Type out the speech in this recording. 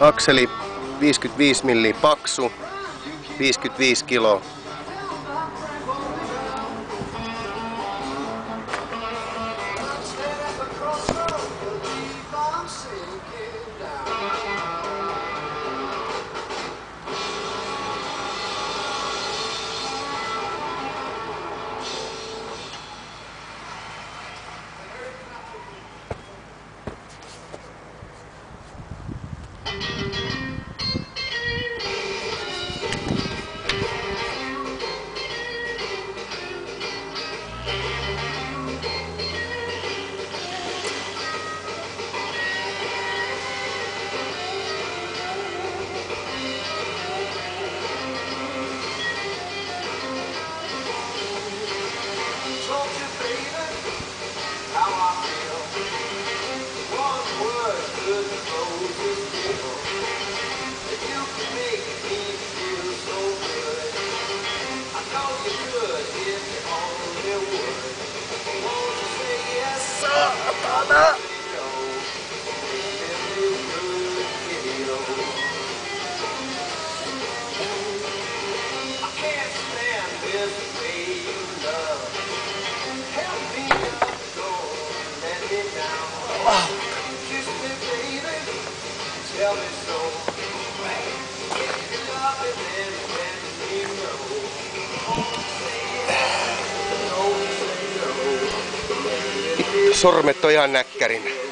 Akseli 55 milli paksu, 55 kiloa mama. Wow. Kiss me, baby. Tell me so. sormet on ihan näkkärin.